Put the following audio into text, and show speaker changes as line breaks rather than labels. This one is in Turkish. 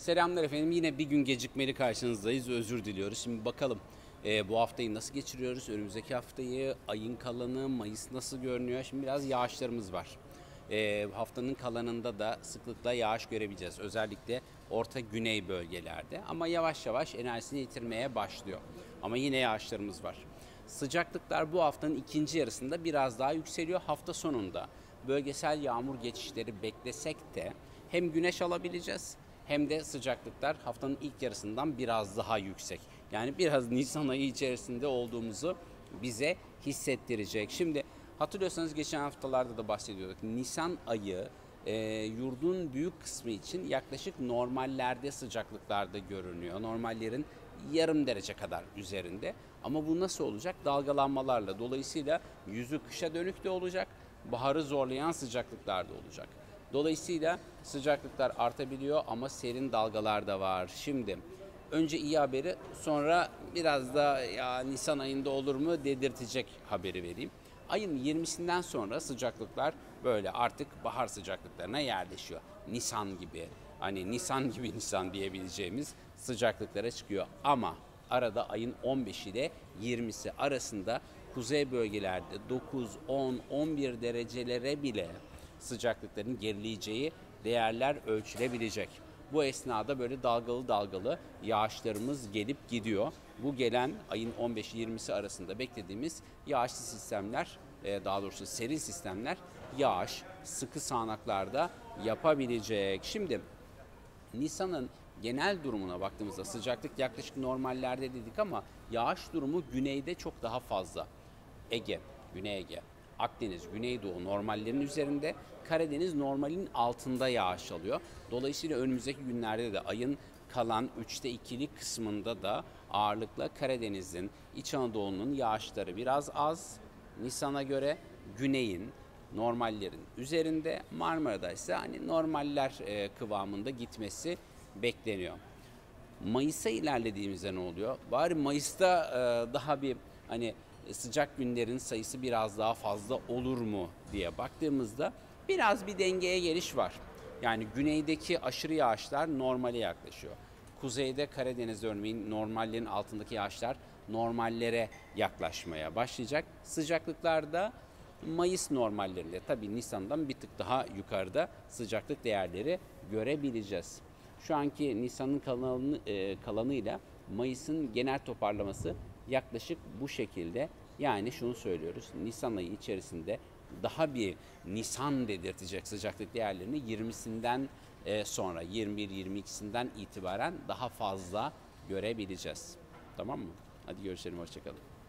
Selamlar efendim. Yine bir gün gecikmeli karşınızdayız. Özür diliyoruz. Şimdi bakalım e, bu haftayı nasıl geçiriyoruz? Önümüzdeki haftayı, ayın kalanı, Mayıs nasıl görünüyor? Şimdi biraz yağışlarımız var. E, haftanın kalanında da sıklıkla yağış görebileceğiz. Özellikle orta güney bölgelerde. Ama yavaş yavaş enerjisini yitirmeye başlıyor. Ama yine yağışlarımız var. Sıcaklıklar bu haftanın ikinci yarısında biraz daha yükseliyor. Hafta sonunda bölgesel yağmur geçişleri beklesek de hem güneş alabileceğiz hem de sıcaklıklar haftanın ilk yarısından biraz daha yüksek. Yani biraz Nisan ayı içerisinde olduğumuzu bize hissettirecek. Şimdi hatırlıyorsanız geçen haftalarda da bahsediyorduk. Nisan ayı e, yurdun büyük kısmı için yaklaşık normallerde sıcaklıklarda görünüyor. Normallerin yarım derece kadar üzerinde. Ama bu nasıl olacak? Dalgalanmalarla. Dolayısıyla yüzü kışa dönük de olacak. Baharı zorlayan sıcaklıklar da olacak. Dolayısıyla sıcaklıklar artabiliyor ama serin dalgalar da var. Şimdi önce iyi haberi sonra biraz da ya Nisan ayında olur mu dedirtecek haberi vereyim. Ayın 20'sinden sonra sıcaklıklar böyle artık bahar sıcaklıklarına yerleşiyor. Nisan gibi hani Nisan gibi Nisan diyebileceğimiz sıcaklıklara çıkıyor. Ama arada ayın 15 ile 20'si arasında kuzey bölgelerde 9, 10, 11 derecelere bile sıcaklıkların gerileyeceği değerler ölçülebilecek. Bu esnada böyle dalgalı dalgalı yağışlarımız gelip gidiyor. Bu gelen ayın 15-20'si arasında beklediğimiz yağışlı sistemler, e, daha doğrusu serin sistemler yağış, sıkı sağanaklarda yapabilecek. Şimdi Nisan'ın genel durumuna baktığımızda sıcaklık yaklaşık normallerde dedik ama yağış durumu güneyde çok daha fazla. Ege, Güney Ege, Akdeniz, Güneydoğu normallerin üzerinde, Karadeniz normalin altında yağış alıyor. Dolayısıyla önümüzdeki günlerde de ayın kalan 3'te 2'lik kısmında da ağırlıkla Karadeniz'in, İç Anadolu'nun yağışları biraz az. Nisan'a göre güneyin, normallerin üzerinde Marmara'da ise hani normaller e, kıvamında gitmesi bekleniyor. Mayıs'a ilerlediğimizde ne oluyor? Bari Mayıs'ta e, daha bir hani sıcak günlerin sayısı biraz daha fazla olur mu diye baktığımızda biraz bir dengeye geliş var. Yani güneydeki aşırı yağışlar normale yaklaşıyor. Kuzeyde Karadeniz'de örneğin normallerin altındaki yağışlar normallere yaklaşmaya başlayacak. Sıcaklıklarda Mayıs normallerinde tabii Nisan'dan bir tık daha yukarıda sıcaklık değerleri görebileceğiz. Şu anki Nisan'ın kalanı, e, kalanıyla Mayıs'ın genel toparlaması yaklaşık bu şekilde. Yani şunu söylüyoruz. Nisan ayı içerisinde daha bir Nisan dedirtecek sıcaklık değerlerini 20'sinden e, sonra 21-22'sinden itibaren daha fazla görebileceğiz. Tamam mı? Hadi görüşelim. Hoşçakalın.